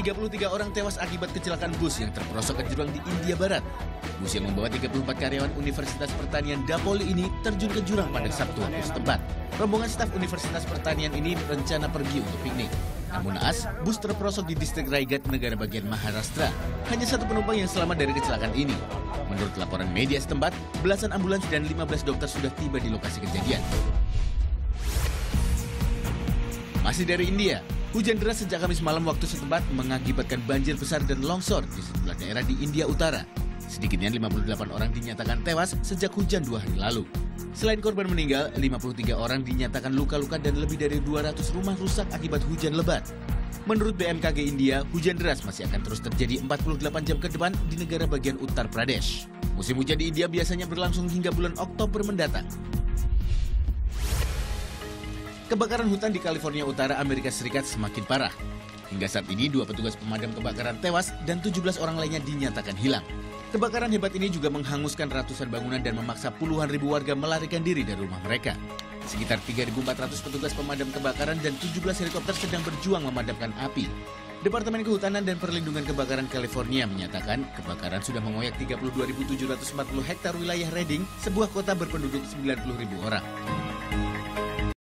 33 orang tewas akibat kecelakaan bus yang terperosok ke jurang di India Barat. Bus yang membawa 34 karyawan Universitas Pertanian Dapoli ini terjun ke jurang pada Sabtu waktu setempat. Rombongan staf Universitas Pertanian ini rencana pergi untuk piknik. Namun naas, bus terperosok di distrik Raigat, negara bagian Maharashtra. Hanya satu penumpang yang selamat dari kecelakaan ini. Menurut laporan media setempat, belasan ambulans dan 15 dokter sudah tiba di lokasi kejadian. Masih dari India, hujan deras sejak Kamis malam waktu setempat mengakibatkan banjir besar dan longsor di sejumlah daerah di India Utara. Sedikitnya 58 orang dinyatakan tewas sejak hujan dua hari lalu. Selain korban meninggal, 53 orang dinyatakan luka-luka dan lebih dari 200 rumah rusak akibat hujan lebat. Menurut BMKG India, hujan deras masih akan terus terjadi 48 jam ke depan di negara bagian Uttar Pradesh. Musim hujan di India biasanya berlangsung hingga bulan Oktober mendatang. Kebakaran hutan di California Utara, Amerika Serikat semakin parah. Hingga saat ini, dua petugas pemadam kebakaran tewas dan 17 orang lainnya dinyatakan hilang. Kebakaran hebat ini juga menghanguskan ratusan bangunan dan memaksa puluhan ribu warga melarikan diri dari rumah mereka. Sekitar 3.400 petugas pemadam kebakaran dan 17 helikopter sedang berjuang memadamkan api. Departemen Kehutanan dan Perlindungan Kebakaran California menyatakan kebakaran sudah mengoyak 32.740 hektar wilayah Redding, sebuah kota berpenduduk 90.000 orang.